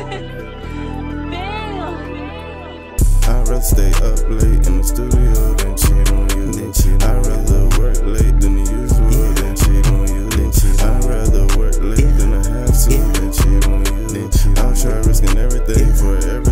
I'd rather stay up late in the studio than cheat on you. Then cheat I'd rather work late than the usual yeah. than cheat on you. Then cheat I'd rather work late yeah. than I have to yeah. than cheat on you. Then cheat I'll try risking everything yeah. for everything.